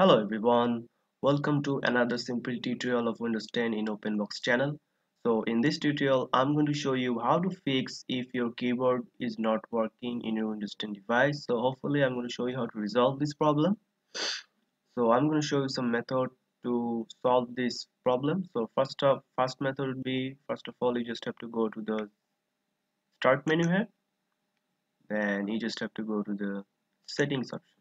Hello everyone, welcome to another simple tutorial of Windows 10 in OpenBox channel. So in this tutorial, I'm going to show you how to fix if your keyboard is not working in your Windows 10 device. So hopefully I'm going to show you how to resolve this problem. So I'm going to show you some method to solve this problem. So first of first method would be first of all you just have to go to the start menu here. Then you just have to go to the settings option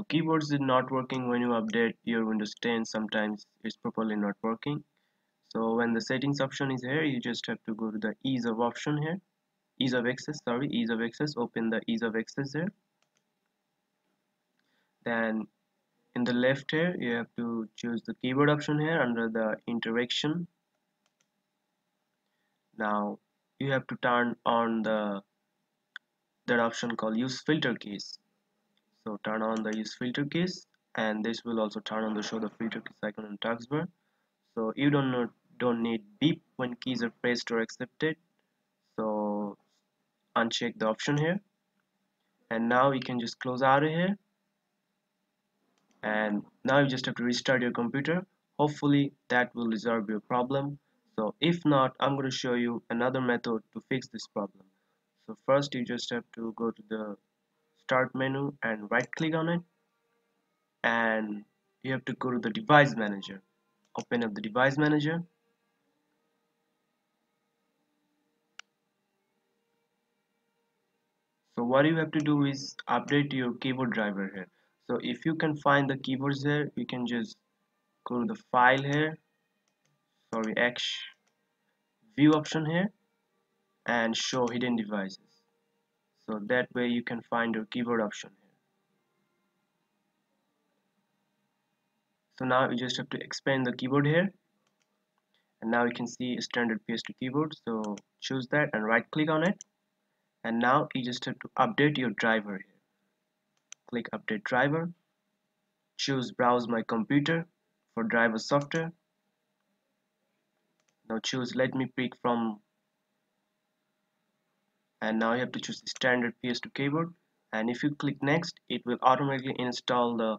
so keyboards is not working when you update your windows 10 sometimes it's properly not working. So when the settings option is here you just have to go to the ease of option here. Ease of access sorry ease of access open the ease of access there then in the left here you have to choose the keyboard option here under the interaction. Now you have to turn on the that option called use filter keys so turn on the use filter keys and this will also turn on the show the filter keys icon on taskbar so you don't know, don't need beep when keys are pressed or accepted. So uncheck the option here. And now you can just close out of here. And now you just have to restart your computer. Hopefully that will resolve your problem. So if not I'm going to show you another method to fix this problem. So first you just have to go to the start menu and right click on it. And you have to go to the device manager. Open up the device manager. So what you have to do is update your keyboard driver here. So if you can find the keyboards here you can just go to the file here. Sorry X view option here and show hidden devices so that way you can find your keyboard option here. So now you just have to expand the keyboard here. And now you can see a standard PS2 keyboard so choose that and right click on it. And now you just have to update your driver here. Click update driver. Choose browse my computer for driver software. Now choose let me pick from and now you have to choose the standard PS2 keyboard. And if you click next it will automatically install the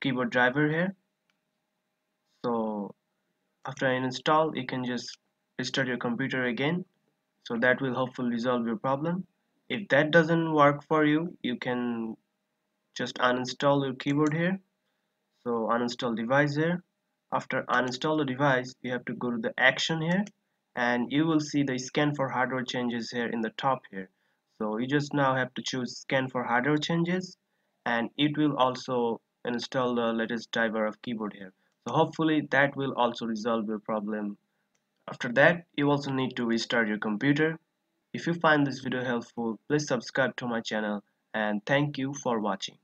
keyboard driver here. So after I install you can just restart your computer again. So that will hopefully resolve your problem. If that doesn't work for you you can just uninstall your keyboard here. So uninstall device here. After uninstall the device you have to go to the action here and you will see the scan for hardware changes here in the top here. So you just now have to choose scan for hardware changes and it will also install the latest driver of keyboard here. So hopefully that will also resolve your problem. After that you also need to restart your computer. If you find this video helpful please subscribe to my channel and thank you for watching